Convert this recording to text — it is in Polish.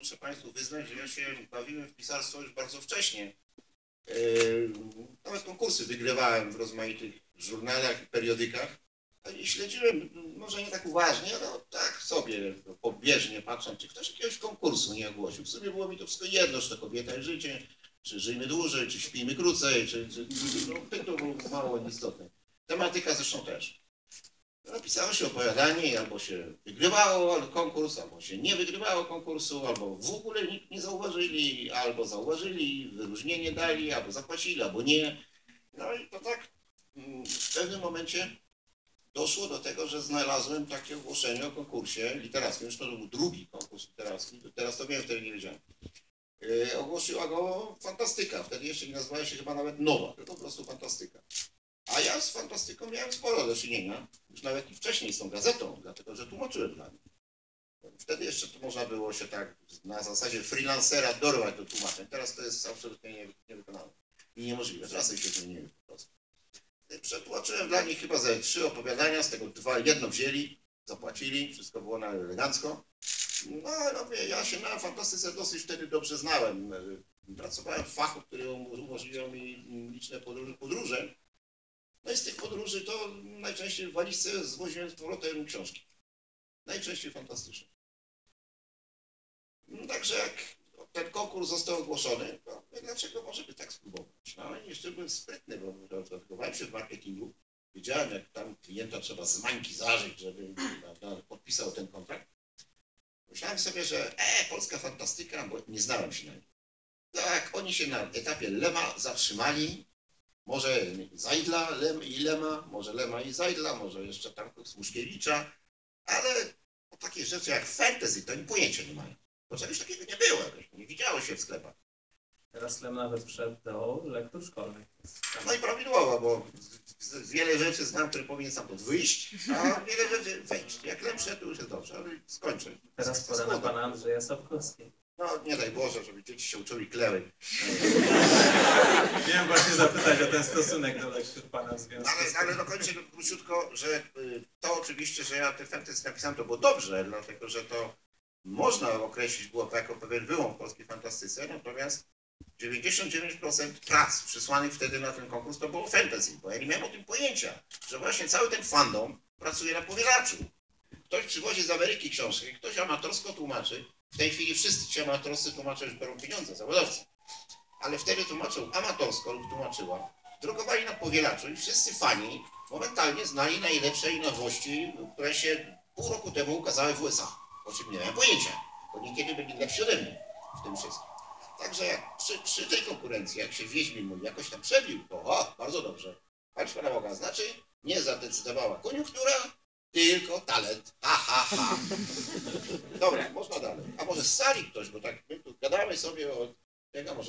muszę Państwu wyznać, że ja się bawiłem w pisarstwo już bardzo wcześnie. Yy, Nawet konkursy wygrywałem w rozmaitych żurnalach i periodykach. I śledziłem, może nie tak uważnie, ale tak sobie pobieżnie patrząc, czy ktoś jakiegoś konkursu nie ogłosił. W sumie było mi to wszystko jedno, czy to kobieta i życie, czy żyjmy dłużej, czy śpijmy krócej, czy, czy no, to było mało istotne. Tematyka zresztą też. Napisało się opowiadanie i albo się wygrywało konkurs, albo się nie wygrywało konkursu, albo w ogóle nikt nie zauważyli, albo zauważyli, wyróżnienie dali, albo zapłacili, albo nie. No i to tak mm, w pewnym momencie doszło do tego, że znalazłem takie ogłoszenie o konkursie literackim. Już to był drugi konkurs literacki, teraz to wiem, wtedy nie wiedziałem. Yy, ogłosiła go Fantastyka, wtedy jeszcze nie nazywała się chyba nawet Nowa, tylko po prostu Fantastyka. Ja z fantastyką miałem sporo do czynienia, już nawet i wcześniej z tą gazetą, dlatego że tłumaczyłem dla nich. Wtedy jeszcze to można było się tak na zasadzie freelancera dorwać do tłumaczeń. Teraz to jest absolutnie nie, niewykonalne i niemożliwe. Czasy się zmieniły po prostu. Przetłumaczyłem dla nich chyba ze trzy opowiadania, z tego dwa, jedno wzięli, zapłacili, wszystko było na elegancko. No ale mówię, ja się na fantastyce dosyć wtedy dobrze znałem. Pracowałem w fachu, który umożliwiał mi liczne podróże, podróże no i z tych podróży to najczęściej w walizce zwoziłem z powrotem książki. Najczęściej fantastyczne. No, także jak ten konkurs został ogłoszony, to dlaczego może by tak spróbować? No i jeszcze byłem sprytny, bo dotkowałem się w marketingu. Wiedziałem, jak tam klienta trzeba z mańki zażyć, żeby podpisał ten kontrakt. Myślałem sobie, że e, polska fantastyka, bo nie znałem się na nim. Tak, oni się na etapie Lema zatrzymali, może Zajdla Lem i Lema, może Lema i Zajdla, może jeszcze tam Smuszkiewicza, ale o takie rzeczy jak fantasy to oni pojęcia nie mają. Bo czegoś takiego nie było, nie widziało się w sklepach. Teraz Lem nawet wszedł do lektur szkolnych. No i prawidłowo, bo wiele rzeczy znam, które powinien sam wyjść, a wiele rzeczy wejść. Jak Lem szedł, to już jest dobrze, ale skończę. Teraz pora na pana Andrzeja Sapkowskiego. No nie daj Boże, żeby dzieci się uczyli kleły. Miałem właśnie zapytać o ten stosunek do lektur pana w związku Ale, z ale dokończę króciutko, że y, to oczywiście, że ja te fantasy napisałem, to było dobrze, dlatego że to można określić było jako pewien wyłom w polskiej fantastyce, natomiast 99% prac przysłanych wtedy na ten konkurs to było fantasy, bo ja nie miałem o tym pojęcia, że właśnie cały ten fandom pracuje na powielaczu. Ktoś przywozi z Ameryki książkę, ktoś amatorsko tłumaczy, w tej chwili wszyscy ci amatorscy tłumacze już biorą pieniądze, zawodowcy. Ale wtedy tłumaczył amatorsko lub tłumaczyła, drukowali na powielaczu i wszyscy fani momentalnie znali najlepsze nowości, które się pół roku temu ukazały w USA. O czym nie miałem pojęcia, bo niekiedy byli lepsi ode mnie w tym wszystkim. Także jak przy, przy tej konkurencji, jak się Wiedźmin mój jakoś tam przebił, to o, bardzo dobrze. Patrz Pana Boga, znaczy nie zadecydowała koniunktura, tylko talent. Ha, ha, ha. Dobra, z sali ktoś, bo tak my tu gadamy sobie o tego, może